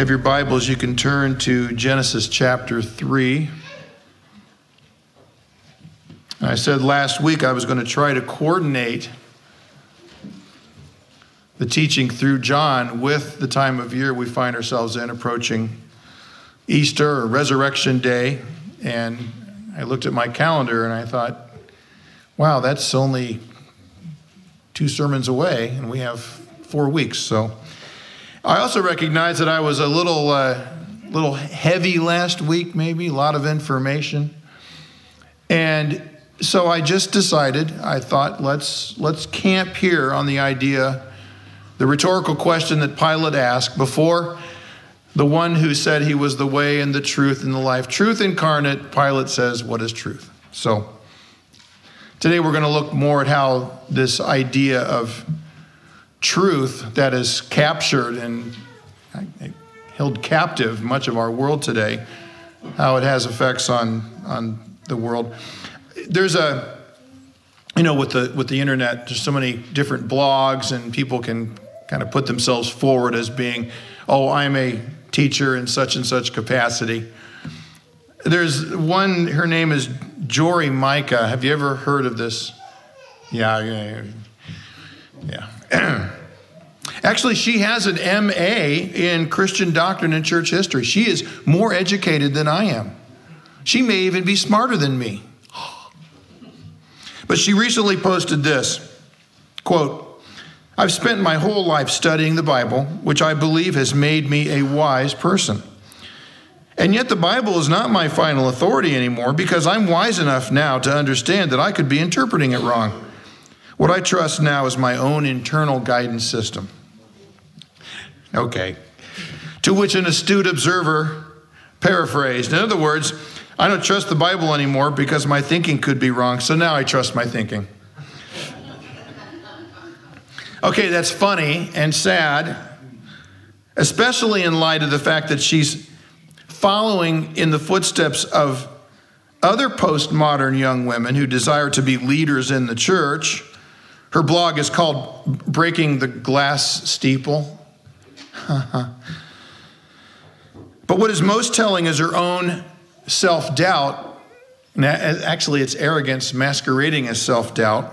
have your Bibles, you can turn to Genesis chapter 3. I said last week I was going to try to coordinate the teaching through John with the time of year we find ourselves in, approaching Easter or Resurrection Day. And I looked at my calendar and I thought, wow, that's only two sermons away, and we have four weeks. So I also recognize that I was a little, uh, little heavy last week, maybe, a lot of information. And so I just decided, I thought, let's, let's camp here on the idea, the rhetorical question that Pilate asked before the one who said he was the way and the truth and the life. Truth incarnate, Pilate says, What is truth? So today we're going to look more at how this idea of truth that is captured and uh, held captive much of our world today, how it has effects on, on the world. There's a, you know, with the, with the internet, there's so many different blogs, and people can kind of put themselves forward as being, oh, I'm a teacher in such and such capacity. There's one, her name is Jory Micah. Have you ever heard of this? Yeah, yeah, yeah. Actually, she has an MA in Christian doctrine and church history. She is more educated than I am. She may even be smarter than me. But she recently posted this quote, I've spent my whole life studying the Bible, which I believe has made me a wise person. And yet, the Bible is not my final authority anymore because I'm wise enough now to understand that I could be interpreting it wrong. What I trust now is my own internal guidance system. Okay. To which an astute observer paraphrased. In other words, I don't trust the Bible anymore because my thinking could be wrong, so now I trust my thinking. Okay, that's funny and sad, especially in light of the fact that she's following in the footsteps of other postmodern young women who desire to be leaders in the church her blog is called Breaking the Glass Steeple. but what is most telling is her own self doubt. Actually, it's arrogance masquerading as self doubt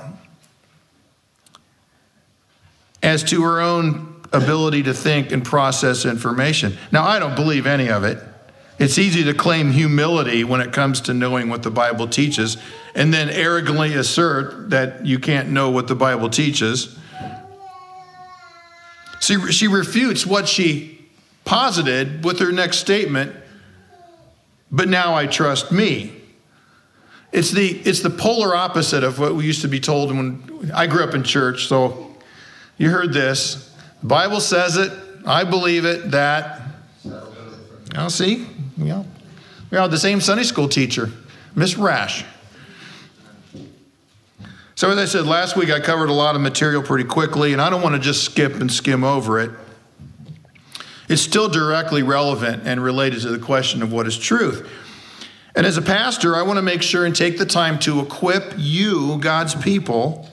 as to her own ability to think and process information. Now, I don't believe any of it. It's easy to claim humility when it comes to knowing what the Bible teaches and then arrogantly assert that you can't know what the Bible teaches. See, she refutes what she posited with her next statement, but now I trust me. It's the, it's the polar opposite of what we used to be told when I grew up in church. So you heard this. The Bible says it. I believe it that. I'll see. We all, we all the same Sunday school teacher, Miss Rash. So, as I said last week, I covered a lot of material pretty quickly, and I don't want to just skip and skim over it. It's still directly relevant and related to the question of what is truth. And as a pastor, I want to make sure and take the time to equip you, God's people,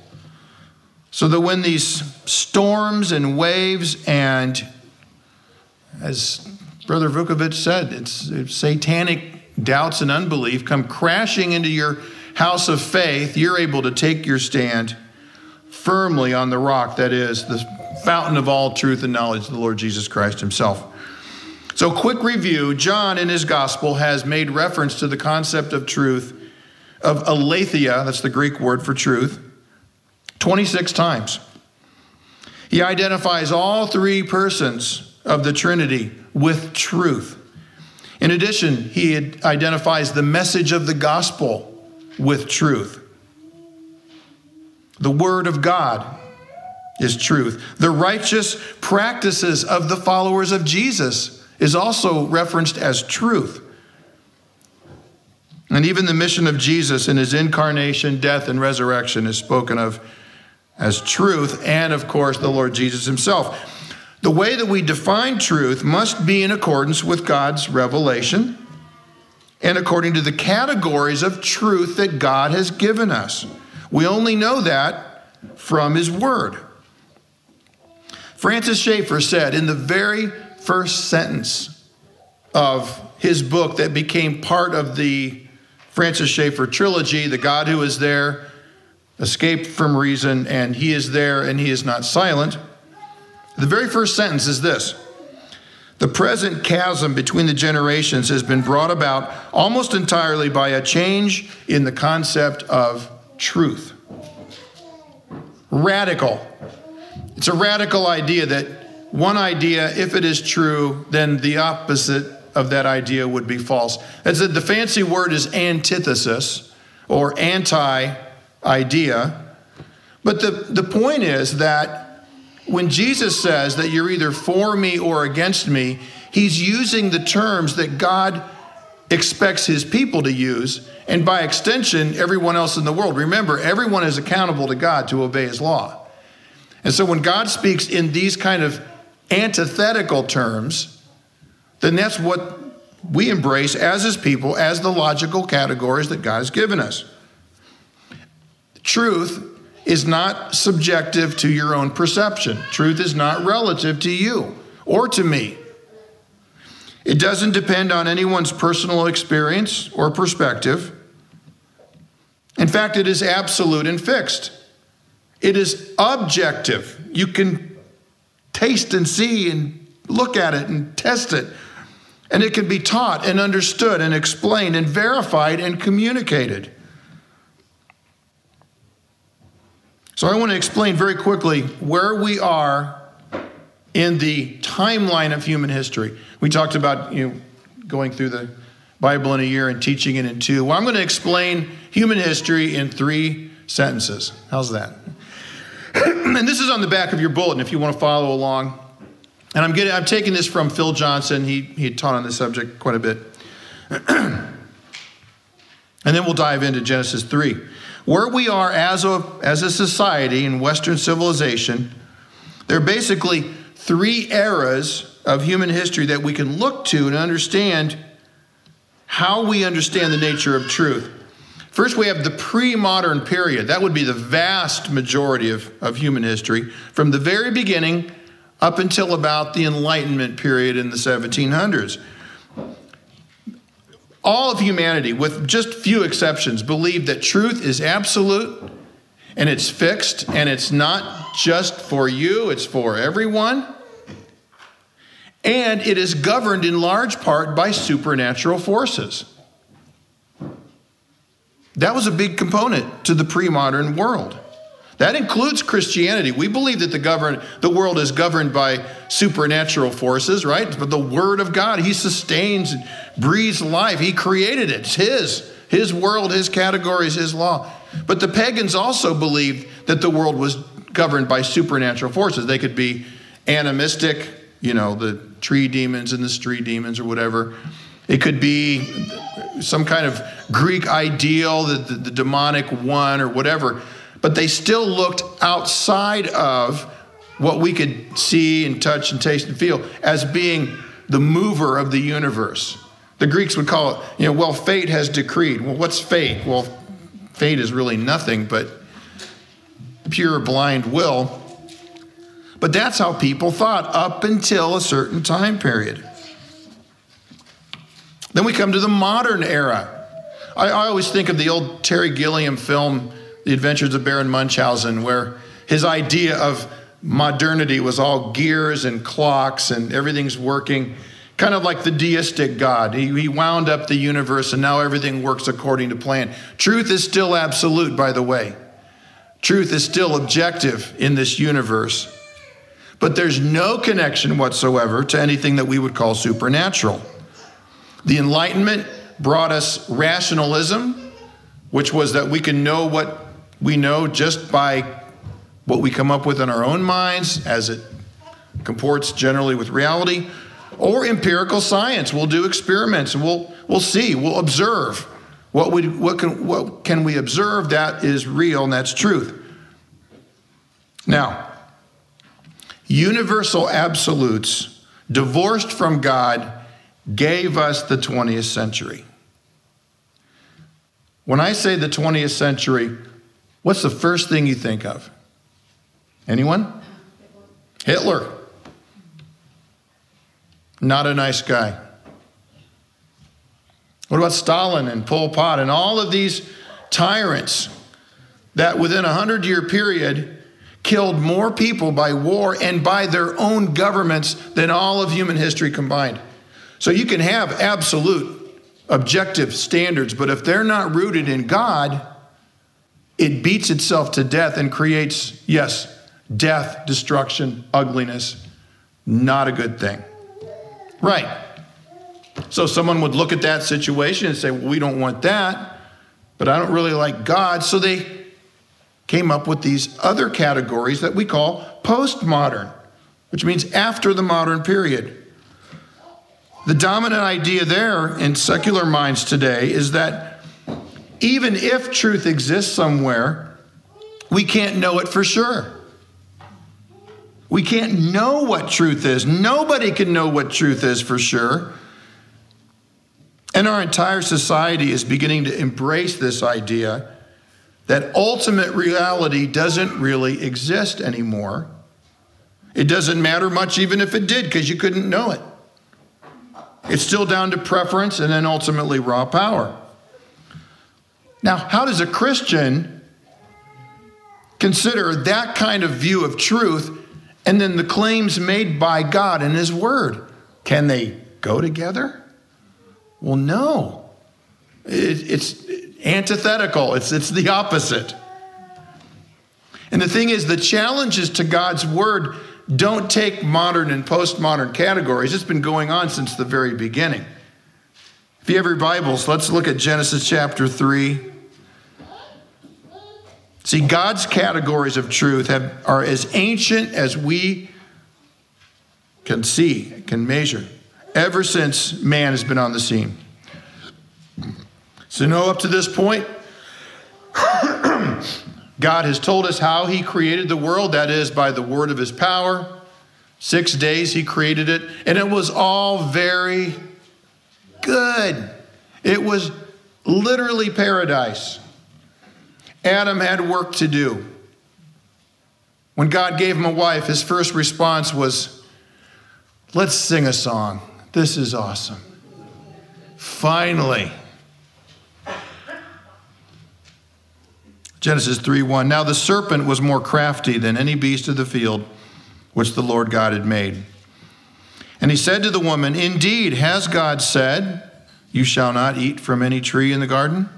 so that when these storms and waves and, as Brother Vukovic said, it's, it's satanic doubts and unbelief come crashing into your house of faith, you're able to take your stand firmly on the rock that is the fountain of all truth and knowledge, the Lord Jesus Christ Himself. So, quick review John in his gospel has made reference to the concept of truth, of aletheia, that's the Greek word for truth, 26 times. He identifies all three persons of the Trinity with truth. In addition, he identifies the message of the gospel with truth. The Word of God is truth. The righteous practices of the followers of Jesus is also referenced as truth. And even the mission of Jesus in his incarnation, death, and resurrection is spoken of as truth, and of course, the Lord Jesus himself. The way that we define truth must be in accordance with God's revelation and according to the categories of truth that God has given us. We only know that from His Word. Francis Schaeffer said, In the very first sentence of his book that became part of the Francis Schaeffer trilogy, The God Who Is There, Escaped from Reason, and He Is There and He Is Not Silent. The very first sentence is this The present chasm between the generations has been brought about almost entirely by a change in the concept of truth. Radical. It's a radical idea that one idea, if it is true, then the opposite of that idea would be false. As the fancy word is antithesis or anti idea. But the, the point is that when Jesus says that you're either for me or against me, he's using the terms that God expects his people to use, and by extension, everyone else in the world. Remember, everyone is accountable to God to obey his law. And so when God speaks in these kind of antithetical terms, then that's what we embrace as his people, as the logical categories that God has given us. Truth is not subjective to your own perception, truth is not relative to you or to me. It doesn't depend on anyone's personal experience or perspective. In fact, it is absolute and fixed. It is objective. You can taste and see and look at it and test it. And it can be taught and understood and explained and verified and communicated. So I want to explain very quickly where we are in the timeline of human history. We talked about you know, going through the Bible in a year and teaching it in two. Well, I'm going to explain human history in three sentences. How's that? and this is on the back of your bulletin if you want to follow along. And I'm getting, I'm taking this from Phil Johnson. He, he taught on this subject quite a bit. and then we'll dive into Genesis 3. Where we are as a, as a society in Western civilization, there are basically three eras of human history that we can look to and understand how we understand the nature of truth. First, we have the pre modern period. That would be the vast majority of, of human history, from the very beginning up until about the Enlightenment period in the 1700s. All of humanity, with just few exceptions, believe that truth is absolute and it's fixed and it's not just for you, it's for everyone. And it is governed in large part by supernatural forces. That was a big component to the pre modern world. That includes Christianity. We believe that the, govern, the world is governed by supernatural forces, right? But the Word of God, He sustains and breathes life. He created it. It's His, His world, His categories, His law. But the pagans also believed that the world was governed by supernatural forces. They could be animistic, you know, the tree demons and the street demons or whatever. It could be some kind of Greek ideal, the, the, the demonic one or whatever. But they still looked outside of what we could see and touch and taste and feel as being the mover of the universe. The Greeks would call it, you know, well, fate has decreed. Well, what's fate? Well, fate is really nothing but pure blind will. But that's how people thought up until a certain time period. Then we come to the modern era. I, I, always think of the old Terry Gilliam film, The Adventures of Baron Munchausen, where his idea of modernity was all gears and clocks and everything's working, kind of like the deistic God. He, he wound up the universe and now everything works according to plan. Truth is still absolute, by the way. Truth is still objective in this universe. But there's no connection whatsoever to anything that we would call supernatural. The Enlightenment brought us rationalism, which was that we can know what we know just by what we come up with in our own minds as it comports generally with reality, or empirical science. We'll do experiments and we'll, we'll see, we'll observe. What, we, what, can, what can we observe that is real and that's truth? Now, universal absolutes divorced from God gave us the 20th century. When I say the 20th century, what's the first thing you think of? Anyone? Hitler. Not a nice guy. What about Stalin and Pol Pot and all of these tyrants that within a hundred year period killed more people by war and by their own governments than all of human history combined? So you can have absolute objective standards, but if they're not rooted in God, it beats itself to death and creates, yes, death, destruction, ugliness. Not a good thing. Right. So someone would look at that situation and say, well, we don't want that, but I don't really like God. So they came up with these other categories that we call postmodern, which means after the modern period. The dominant idea there in secular minds today is that even if truth exists somewhere, we can't know it for sure. We can't know what truth is. Nobody can know what truth is for sure. And our entire society is beginning to embrace this idea that ultimate reality doesn't really exist anymore. It doesn't matter much, even if it did, because you couldn't know it. It's still down to preference and then ultimately raw power. Now, how does a Christian consider that kind of view of truth and then the claims made by God in His Word? Can they go together? Well, no. It, it's antithetical, it's, it's the opposite. And the thing is, the challenges to God's Word don't take modern and postmodern categories. It's been going on since the very beginning. If you have your Bibles, let's look at Genesis chapter 3. See, God's categories of truth have, are as ancient as we can see, can measure, ever since man has been on the scene. So, know up to this point, God has told us how He created the world, that is, by the word of His power. Six days He created it, and it was all very good. It was literally paradise. Adam had work to do. When God gave him a wife, his first response was, Let's sing a song. This is awesome. Finally. Genesis 3 1. Now the serpent was more crafty than any beast of the field which the Lord God had made. And he said to the woman, Indeed, has God said, You shall not eat from any tree in the garden?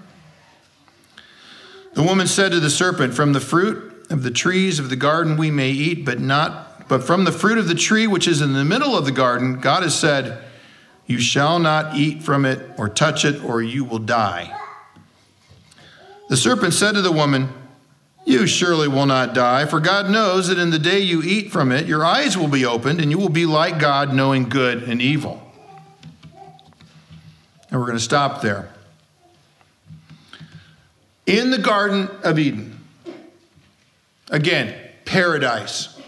The woman said to the serpent, From the fruit of the trees of the garden we may eat, but not but from the fruit of the tree which is in the middle of the garden, God has said, You shall not eat from it or touch it, or you will die. The serpent said to the woman, You surely will not die, for God knows that in the day you eat from it, your eyes will be opened, and you will be like God, knowing good and evil. And we're going to stop there. In the Garden of Eden, again, paradise.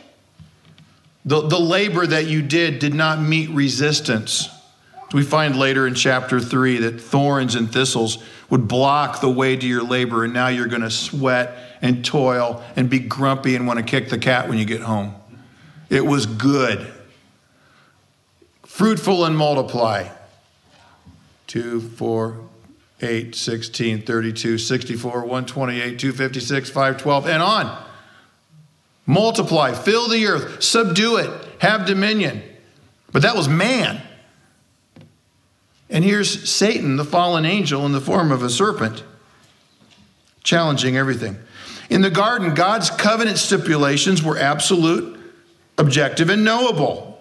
The, the labor that you did did not meet resistance. We find later in chapter 3 that thorns and thistles would block the way to your labor, and now you're going to sweat and toil and be grumpy and want to kick the cat when you get home. It was good. Fruitful and multiply. Two, four, 8, 16, 32, 64, 128, 256, 512, and on. Multiply, fill the earth, subdue it, have dominion. But that was man. And here's Satan, the fallen angel, in the form of a serpent, challenging everything. In the garden, God's covenant stipulations were absolute, objective, and knowable.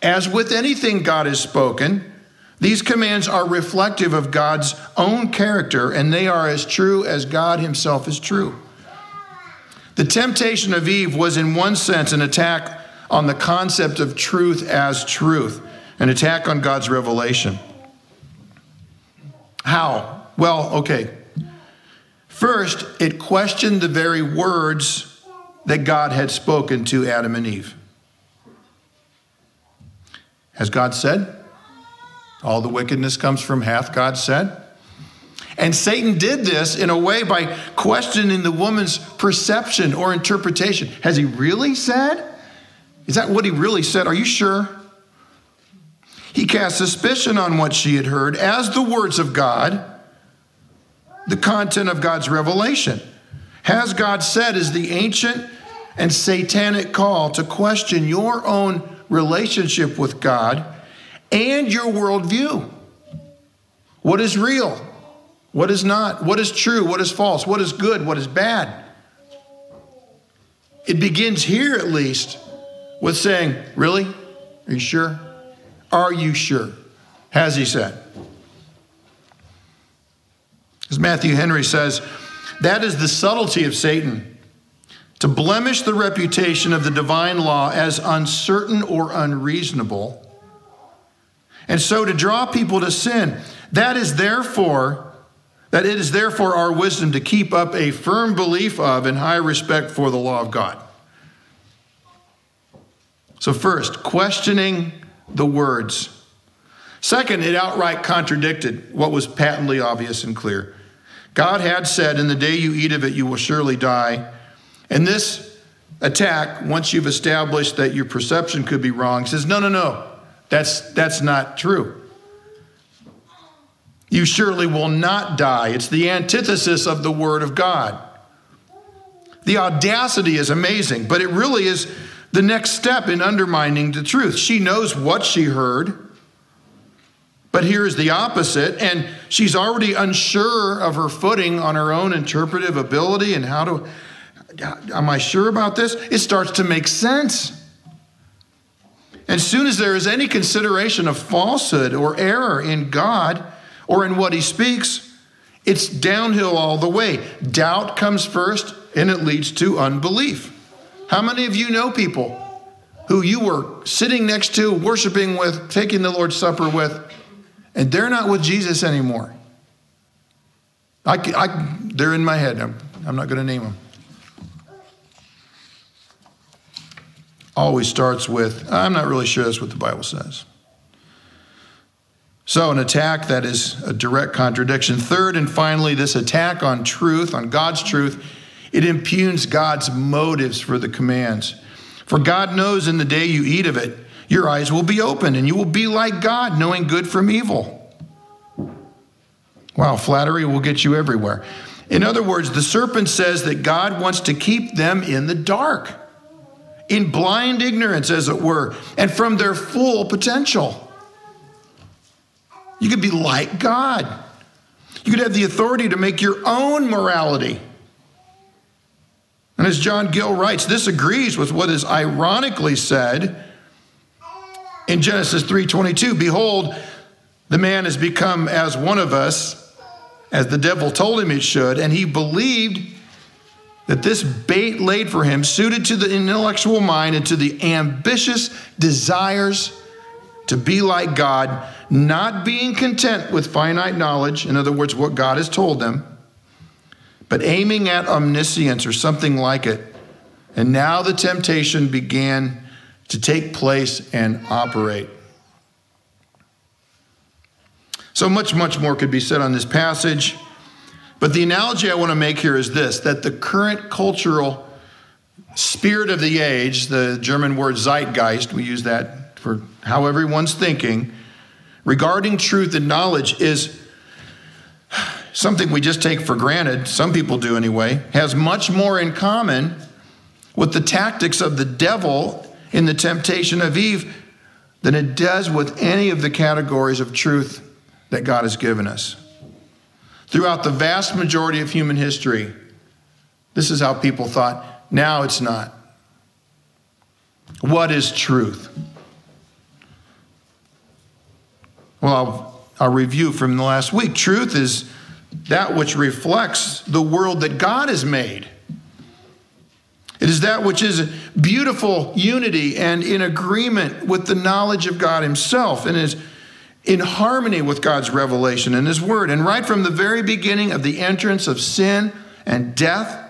As with anything God has spoken, these commands are reflective of God's own character, and they are as true as God Himself is true. The temptation of Eve was, in one sense, an attack on the concept of truth as truth, an attack on God's revelation. How? Well, okay. First, it questioned the very words that God had spoken to Adam and Eve. Has God said? All the wickedness comes from hath God said? And Satan did this in a way by questioning the woman's perception or interpretation. Has he really said? Is that what he really said? Are you sure? He cast suspicion on what she had heard as the words of God, the content of God's revelation. Has God said is the ancient and satanic call to question your own relationship with God and your worldview. What is real? What is not? What is true? What is false? What is good? What is bad? It begins here, at least, with saying, Really? Are you sure? Are you sure? Has he said? As Matthew Henry says, that is the subtlety of Satan to blemish the reputation of the divine law as uncertain or unreasonable, and so to draw people to sin. That is therefore, that it is therefore our wisdom to keep up a firm belief of and high respect for the law of God. So, first, questioning the words. Second, it outright contradicted what was patently obvious and clear. God had said, In the day you eat of it, you will surely die. And this attack, once you've established that your perception could be wrong, says, No, no, no, that's, that's not true. You surely will not die. It's the antithesis of the Word of God. The audacity is amazing, but it really is the next step in undermining the truth. She knows what she heard. But here's the opposite, and she's already unsure of her footing on her own interpretive ability and how to. Am I sure about this? It starts to make sense. As soon as there is any consideration of falsehood or error in God or in what He speaks, it's downhill all the way. Doubt comes first, and it leads to unbelief. How many of you know people who you were sitting next to, worshiping with, taking the Lord's Supper with, and they're not with Jesus anymore? I, I, they're in my head. I'm, I'm not going to name them. Always starts with, I'm not really sure that's what the Bible says. So, an attack that is a direct contradiction. Third and finally, this attack on truth, on God's truth, it impugns God's motives for the commands. For God knows in the day you eat of it, your eyes will be open and you will be like God, knowing good from evil. Wow, flattery will get you everywhere. In other words, the serpent says that God wants to keep them in the dark in blind ignorance, as it were, and from their full potential. You could be like God. You could have the authority to make your own morality. And as John Gill writes, this agrees with what is ironically said in Genesis 3:22, behold, the man has become as one of us as the devil told him it should, and he believed that this bait laid for him, suited to the intellectual mind and to the ambitious desires to be like God, not being content with finite knowledge, in other words, what God has told them, but aiming at omniscience or something like it. And now the temptation began to take place and operate. So much, much more could be said on this passage. But the analogy I want to make here is this that the current cultural spirit of the age, the German word Zeitgeist, we use that for how everyone's thinking, regarding truth and knowledge is something we just take for granted, some people do anyway, has much more in common with the tactics of the devil in the temptation of Eve than it does with any of the categories of truth that God has given us. Throughout the vast majority of human history, this is how people thought. Now it's not. What is truth? Well, I'll, I'll, review from the last week. Truth is that which reflects the world that God has made. It is that which is beautiful unity and in agreement with the knowledge of God Himself and is in harmony with God's revelation and His Word. And right from the very beginning of the entrance of sin and death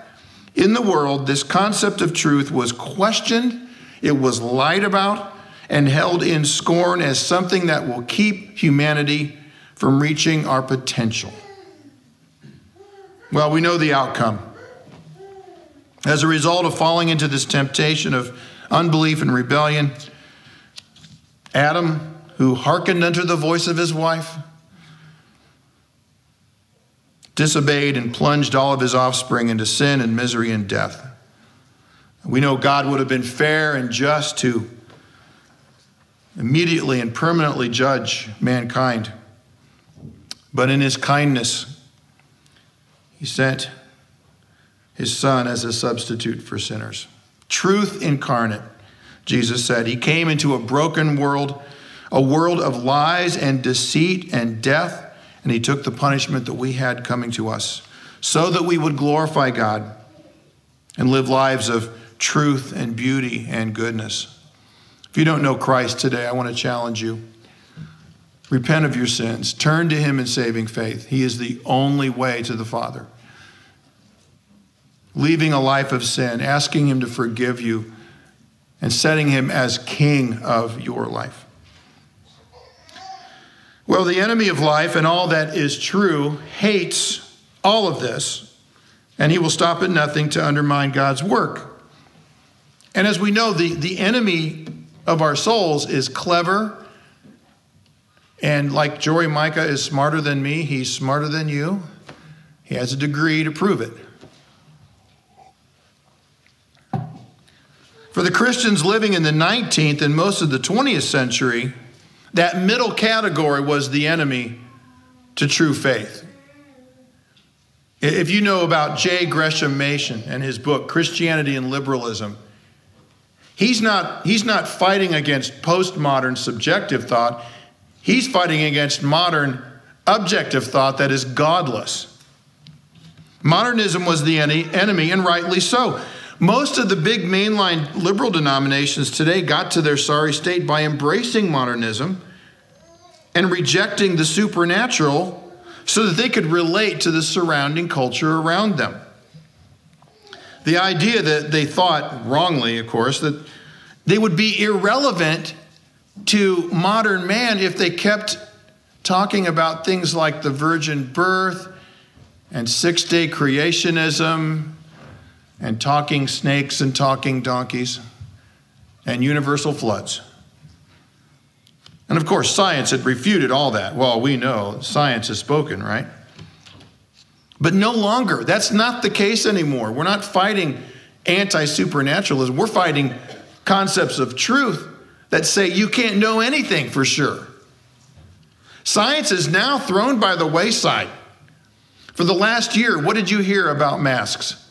in the world, this concept of truth was questioned, it was lied about, and held in scorn as something that will keep humanity from reaching our potential. Well, we know the outcome. As a result of falling into this temptation of unbelief and rebellion, Adam who hearkened unto the voice of his wife, disobeyed and plunged all of his offspring into sin and misery and death. We know God would have been fair and just to immediately and permanently judge mankind. But in his kindness, he sent his son as a substitute for sinners. Truth incarnate, Jesus said. He came into a broken world, a world of lies and deceit and death, and he took the punishment that we had coming to us so that we would glorify God and live lives of truth and beauty and goodness. If you don't know Christ today, I want to challenge you. Repent of your sins. Turn to Him in saving faith. He is the only way to the Father. Leaving a life of sin, asking Him to forgive you, and setting Him as King of your life. Well, the enemy of life and all that is true hates all of this, and he will stop at nothing to undermine God's work. And as we know, the, the enemy of our souls is clever and like Jory Micah is smarter than me, he's smarter than you. He has a degree to prove it. For the Christians living in the 19th and most of the 20th century, that middle category was the enemy to true faith. If you know about J. Gresham Machen and his book, Christianity and Liberalism, he's not, he's not fighting against postmodern subjective thought. He's fighting against modern objective thought that is godless. Modernism was the enemy, and rightly so. Most of the big mainline liberal denominations today got to their sorry state by embracing modernism and rejecting the supernatural so that they could relate to the surrounding culture around them. The idea that they thought, wrongly, of course, that they would be irrelevant to modern man if they kept talking about things like the virgin birth and six day creationism and talking snakes and talking donkeys and universal floods. And of course, science had refuted all that. Well, we know science has spoken, right? But no longer. That's not the case anymore. We're not fighting anti supernaturalism, we're fighting concepts of truth that say you can't know anything for sure. Science is now thrown by the wayside. For the last year, what did you hear about masks?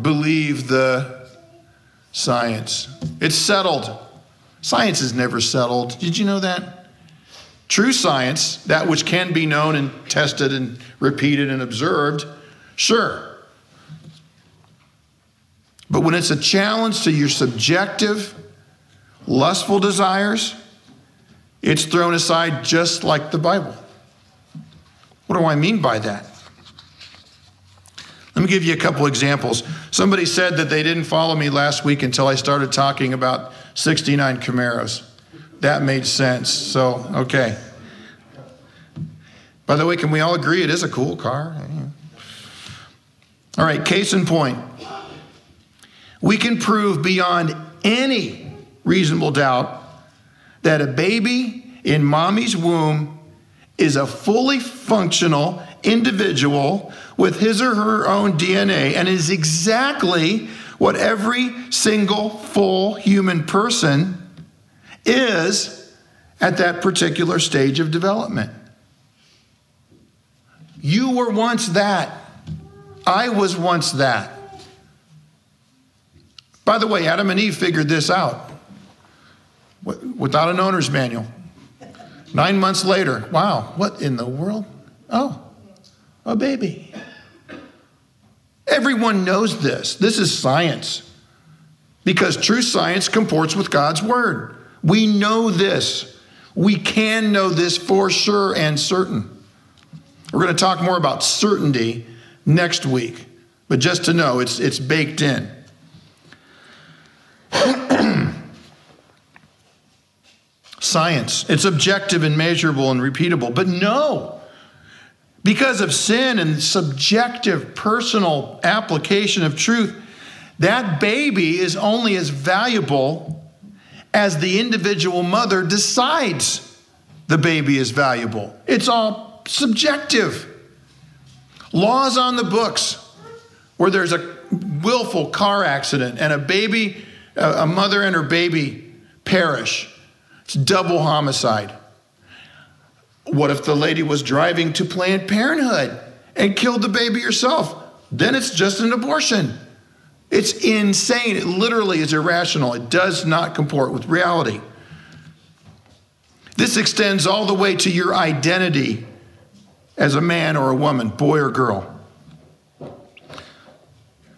Believe the science. It's settled. Science is never settled. Did you know that? True science, that which can be known and tested and repeated and observed, sure. But when it's a challenge to your subjective, lustful desires, it's thrown aside just like the Bible. What do I mean by that? Let me give you a couple examples. Somebody said that they didn't follow me last week until I started talking about 69 Camaros. That made sense. So, okay. By the way, can we all agree it is a cool car? All right, case in point. We can prove beyond any reasonable doubt that a baby in mommy's womb is a fully functional individual with his or her own DNA and is exactly what every single full human person is at that particular stage of development. You were once that. I was once that. By the way, Adam and Eve figured this out without an owner's manual. Nine months later, wow, what in the world? Oh, a baby. Everyone knows this. This is science because true science comports with God's word. We know this. We can know this for sure and certain. We're going to talk more about certainty next week, but just to know it's, it's baked in. science. It's objective and measurable and repeatable. But no, because of sin and subjective personal application of truth, that baby is only as valuable as the individual mother decides the baby is valuable. It's all subjective. Laws on the books where there's a willful car accident and a baby, a mother and her baby perish. It's double homicide. What if the lady was driving to Planned Parenthood and killed the baby herself? Then it's just an abortion. It's insane. It literally is irrational. It does not comport with reality. This extends all the way to your identity as a man or a woman, boy or girl.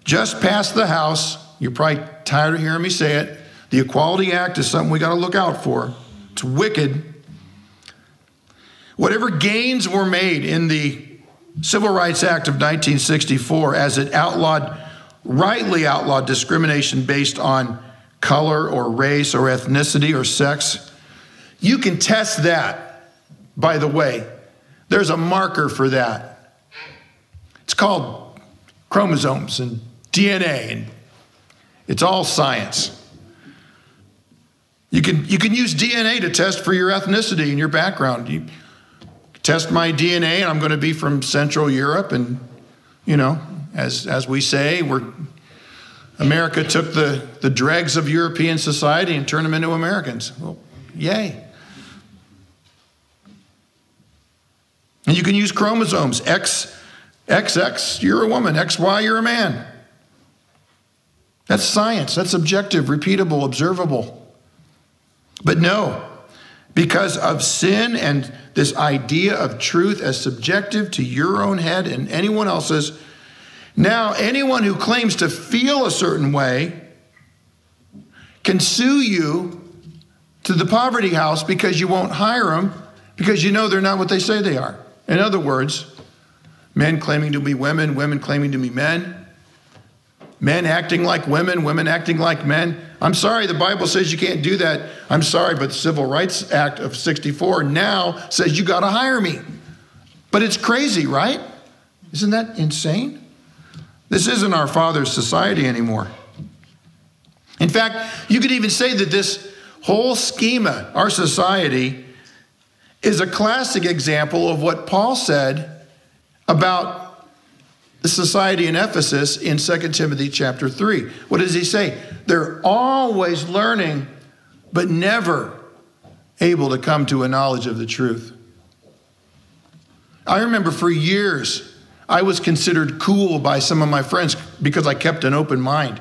Just passed the House, you're probably tired of hearing me say it. The Equality Act is something we got to look out for. It's wicked. Whatever gains were made in the Civil Rights Act of 1964 as it outlawed, rightly outlawed discrimination based on color or race or ethnicity or sex, you can test that, by the way. There's a marker for that. It's called chromosomes and DNA, and it's all science. You can, you can use DNA to test for your ethnicity and your background. You test my DNA, and I'm going to be from Central Europe, and, you know, as, as we say, we're, America took the, the dregs of European society and turned them into Americans. Well, yay. And you can use chromosomes X, XX, you're a woman, XY, you're a man. That's science, that's objective, repeatable, observable. But no, because of sin and this idea of truth as subjective to your own head and anyone else's, now anyone who claims to feel a certain way can sue you to the poverty house because you won't hire them because you know they're not what they say they are. In other words, men claiming to be women, women claiming to be men, men acting like women, women acting like men. I'm sorry, the Bible says you can't do that. I'm sorry, but the Civil Rights Act of 64 now says you got to hire me. But it's crazy, right? Isn't that insane? This isn't our father's society anymore. In fact, you could even say that this whole schema, our society, is a classic example of what Paul said about the society in Ephesus in 2 Timothy chapter 3. What does he say? They're always learning, but never able to come to a knowledge of the truth. I remember for years, I was considered cool by some of my friends because I kept an open mind.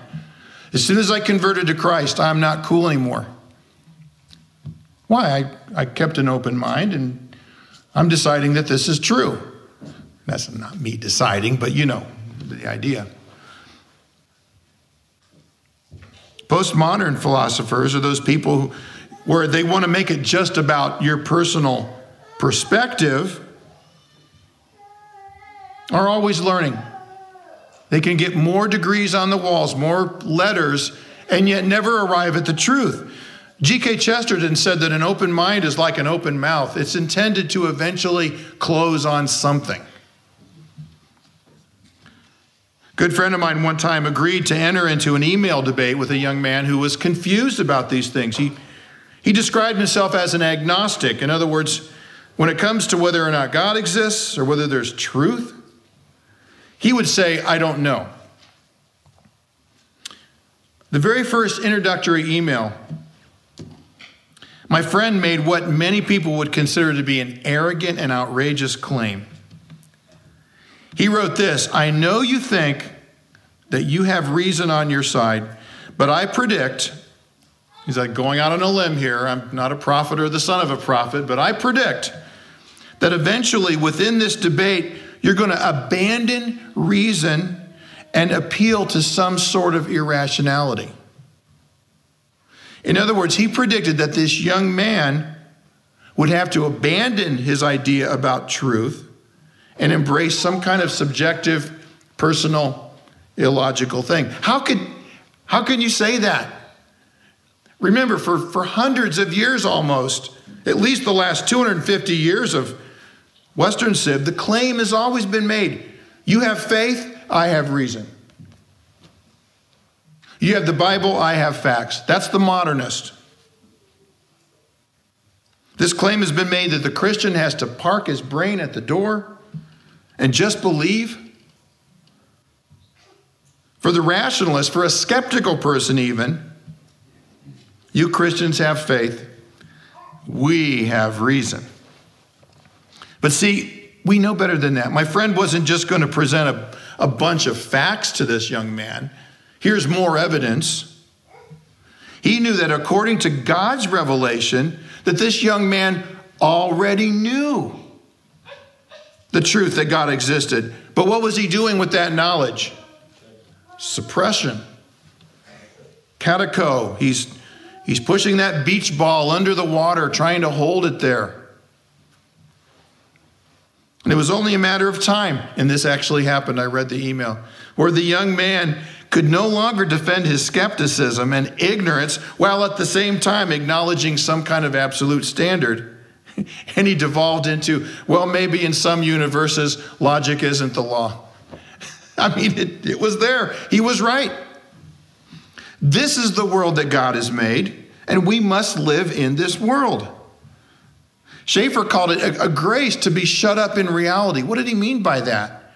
As soon as I converted to Christ, I'm not cool anymore. Why? I, I kept an open mind and I'm deciding that this is true. That's not me deciding, but you know the idea. Postmodern philosophers are those people who, where they want to make it just about your personal perspective, are always learning. They can get more degrees on the walls, more letters, and yet never arrive at the truth. G.K. Chesterton said that an open mind is like an open mouth. It's intended to eventually close on something. Good friend of mine one time agreed to enter into an email debate with a young man who was confused about these things. He, he described himself as an agnostic. In other words, when it comes to whether or not God exists or whether there's truth, he would say, I don't know. The very first introductory email my friend made what many people would consider to be an arrogant and outrageous claim. He wrote this I know you think that you have reason on your side, but I predict, he's like going out on a limb here. I'm not a prophet or the son of a prophet, but I predict that eventually within this debate, you're going to abandon reason and appeal to some sort of irrationality. In other words, he predicted that this young man would have to abandon his idea about truth and embrace some kind of subjective, personal, illogical thing. How could how can you say that? Remember, for, for hundreds of years almost, at least the last 250 years of Western Civ, the claim has always been made you have faith, I have reason. You have the Bible, I have facts. That's the modernist. This claim has been made that the Christian has to park his brain at the door and just believe. For the rationalist, for a skeptical person, even, you Christians have faith. We have reason. But see, we know better than that. My friend wasn't just going to present a, a bunch of facts to this young man. Here's more evidence. He knew that according to God's revelation, that this young man already knew the truth that God existed. But what was he doing with that knowledge? Suppression. katecho. He's, he's pushing that beach ball under the water, trying to hold it there. And it was only a matter of time, and this actually happened. I read the email, where the young man could no longer defend his skepticism and ignorance while at the same time acknowledging some kind of absolute standard. And he devolved into, well, maybe in some universes, logic isn't the law. I mean, it, it was there. He was right. This is the world that God has made, and we must live in this world. Schaeffer called it a, a grace to be shut up in reality. What did he mean by that?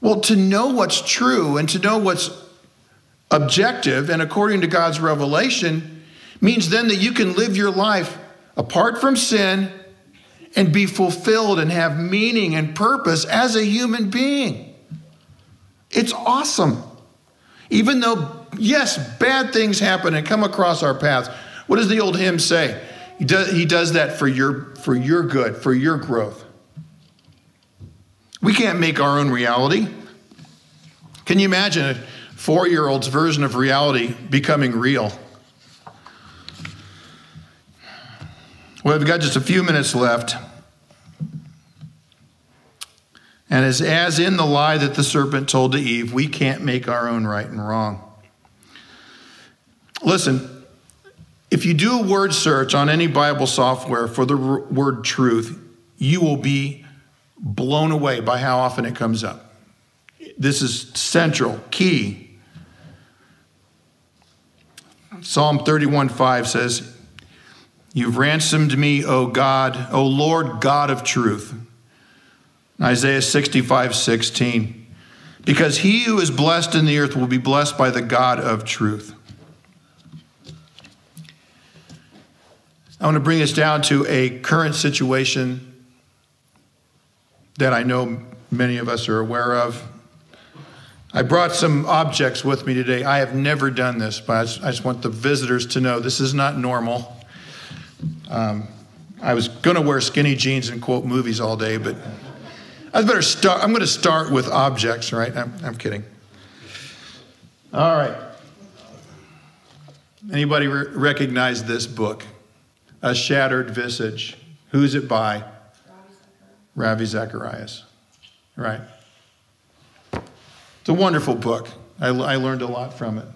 Well, to know what's true and to know what's objective and according to God's revelation means then that you can live your life apart from sin and be fulfilled and have meaning and purpose as a human being. It's awesome. Even though, yes, bad things happen and come across our paths. What does the old hymn say? He does, he does that for your, for your good, for your growth. We can't make our own reality. Can you imagine a four year old's version of reality becoming real? Well, we've got just a few minutes left. And as, as in the lie that the serpent told to Eve, we can't make our own right and wrong. Listen, if you do a word search on any Bible software for the word truth, you will be blown away by how often it comes up. This is central, key. Psalm 31 5 says, You've ransomed me, O God, O Lord God of truth. Isaiah 65 16. Because he who is blessed in the earth will be blessed by the God of truth. I want to bring us down to a current situation that I know many of us are aware of. I brought some objects with me today. I have never done this, but I just, I just want the visitors to know this is not normal. Um, I was going to wear skinny jeans and quote movies all day, but I better start. I'm going to start with objects, right? I'm, I'm kidding. All right. Anybody re- recognize this book? A Shattered Visage. Who's it by? Ravi Zacharias. Right. It's a wonderful book. I, I learned a lot from it.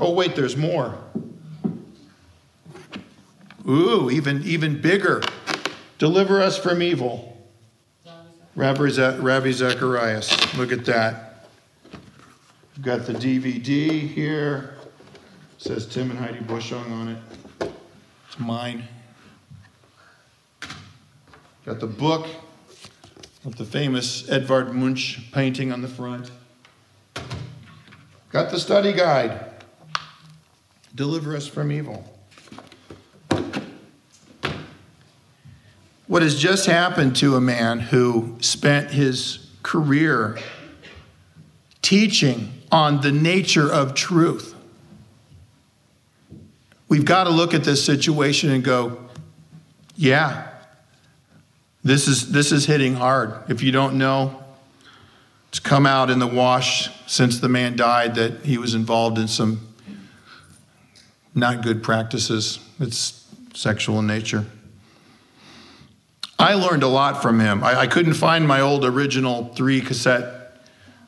Oh, wait, there's more. Ooh, even, even bigger. Deliver us from evil. Ravi, Ravi Zacharias. Look at that. We've got the DVD here. It says Tim and Heidi Bushong on it. It's mine. Got the book with the famous Edvard Munch painting on the front. Got the study guide. Deliver us from evil. What has just happened to a man who spent his career teaching on the nature of truth? We've got to look at this situation and go, yeah, this is, this is hitting hard. If you don't know, it's come out in the wash since the man died that he was involved in some not good practices. It's sexual in nature. I learned a lot from him. I, I couldn't find my old original three cassette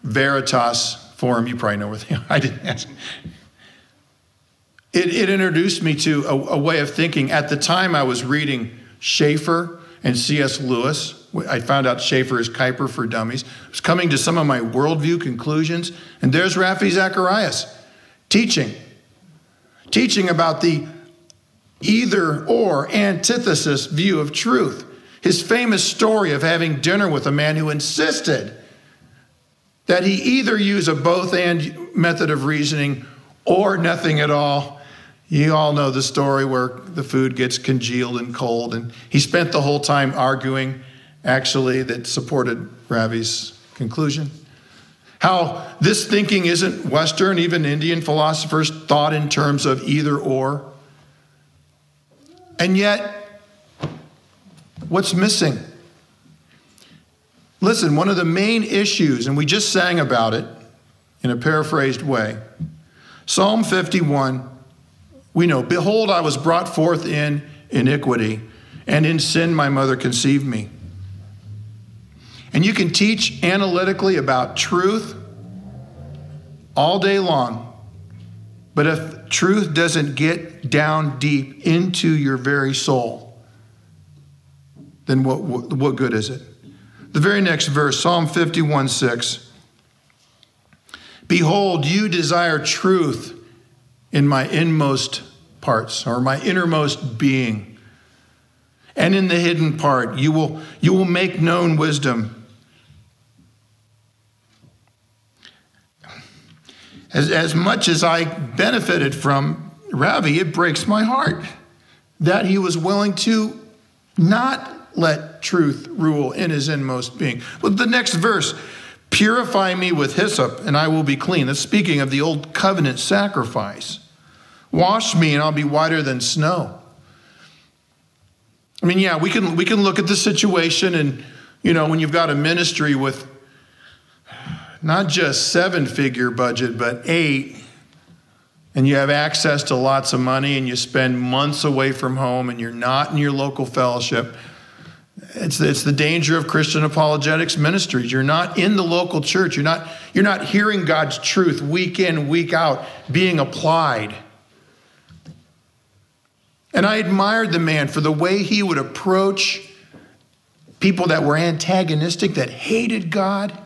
Veritas Forum. You probably know where they are. I didn't ask. It, it introduced me to a, a way of thinking. At the time, I was reading Schaeffer and C.S. Lewis. I found out Schaeffer is Kuyper for Dummies. I was coming to some of my worldview conclusions, and there's Ravi Zacharias teaching, teaching about the either or antithesis view of truth. His famous story of having dinner with a man who insisted that he either use a both and method of reasoning or nothing at all. You all know the story where the food gets congealed and cold, and he spent the whole time arguing, actually, that supported Ravi's conclusion. How this thinking isn't Western, even Indian philosophers thought in terms of either or. And yet, what's missing? Listen, one of the main issues, and we just sang about it in a paraphrased way Psalm 51, we know, Behold, I was brought forth in iniquity, and in sin my mother conceived me. And you can teach analytically about truth all day long. But if truth doesn't get down deep into your very soul, then what, what, what good is it? The very next verse, Psalm 51 6. Behold, you desire truth in my inmost parts, or my innermost being. And in the hidden part, you will, you will make known wisdom. As, as much as I benefited from Ravi, it breaks my heart that he was willing to not let truth rule in his inmost being. But the next verse, purify me with hyssop and I will be clean. That's speaking of the old covenant sacrifice. Wash me and I'll be whiter than snow. I mean, yeah, we can we can look at the situation and you know, when you've got a ministry with not just seven figure budget, but eight, and you have access to lots of money and you spend months away from home and you're not in your local fellowship. It's, it's the danger of Christian apologetics ministries. You're not in the local church. You're not, you're not hearing God's truth week in, week out being applied. And I admired the man for the way he would approach people that were antagonistic, that hated God.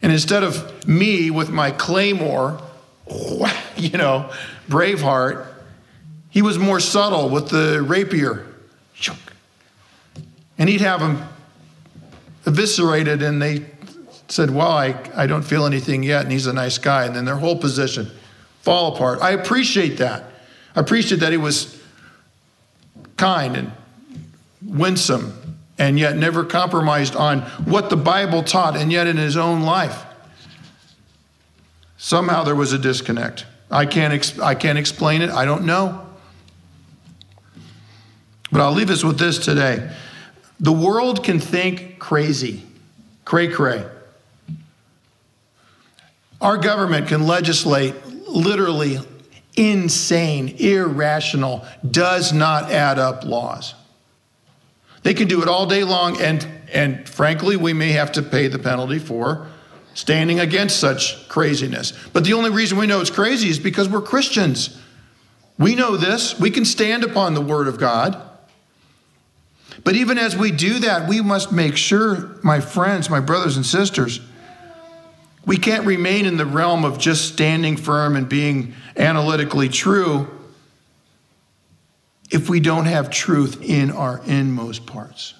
And instead of me with my claymore, you know, Braveheart, he was more subtle with the rapier. And he'd have them eviscerated, and they said, Well, I, I don't feel anything yet, and he's a nice guy. And then their whole position fall apart. I appreciate that. I appreciate that he was kind and winsome and yet never compromised on what the Bible taught, and yet in his own life. Somehow there was a disconnect. I can't, I can't explain it, I don't know. But I'll leave us with this today. The world can think crazy, cray cray. Our government can legislate literally insane, irrational, does not add up laws. They can do it all day long, and, and frankly, we may have to pay the penalty for standing against such craziness. But the only reason we know it's crazy is because we're Christians. We know this. We can stand upon the Word of God. But even as we do that, we must make sure, my friends, my brothers and sisters, we can't remain in the realm of just standing firm and being analytically true if we don't have truth in our inmost parts.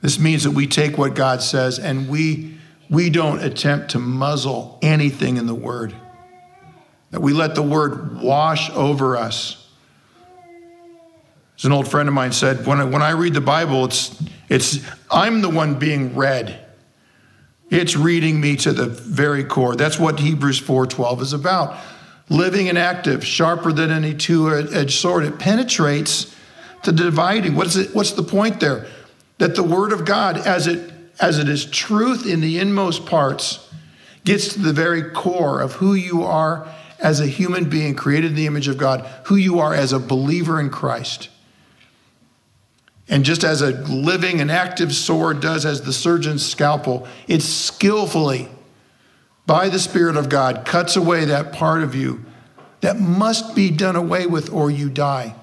This means that we take what God says and we, we don't attempt to muzzle anything in the Word. That we let the Word wash over us. As an old friend of mine said, when I, when I read the Bible, it's, it's, I'm the one being read. It's reading me to the very core. That's what Hebrews 4:12 is about living and active, sharper than any two-edged sword. It penetrates the dividing. What is it? What's the point there? That the Word of God, as it as it is truth in the inmost parts, gets to the very core of who you are as a human being created in the image of God, who you are as a believer in Christ. And just as a living and active sword does, as the surgeon's scalpel, it skillfully by the Spirit of God, cuts away that part of you that must be done away with or you die.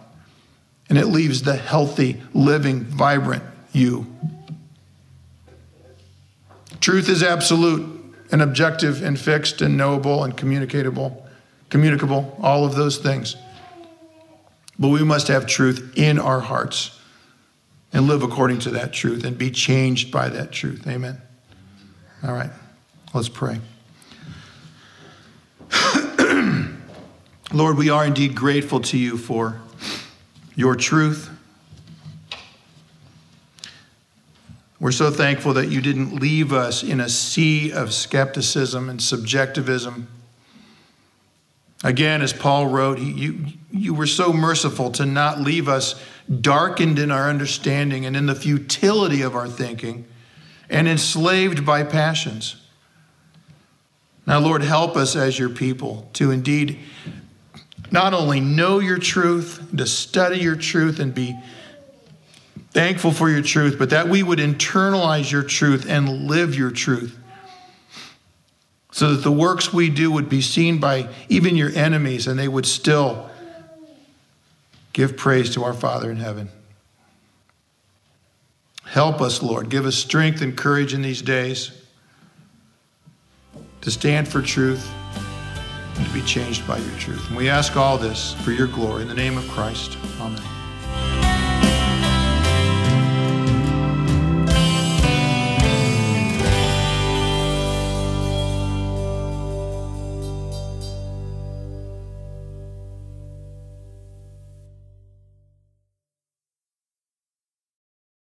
And it leaves the healthy, living, vibrant you. Truth is absolute and objective and fixed and knowable and communicatable. communicable, all of those things. But we must have truth in our hearts and live according to that truth and be changed by that truth. Amen. All right, let's pray. Lord, we are indeed grateful to you for your truth. We're so thankful that you didn't leave us in a sea of skepticism and subjectivism. Again, as Paul wrote, you, you were so merciful to not leave us darkened in our understanding and in the futility of our thinking and enslaved by passions. Now, Lord, help us as your people to indeed not only know your truth, to study your truth and be thankful for your truth, but that we would internalize your truth and live your truth. So that the works we do would be seen by even your enemies and they would still give praise to our Father in heaven. Help us, Lord. Give us strength and courage in these days to stand for truth and to be changed by your truth. And we ask all this for your glory. In the name of Christ, amen.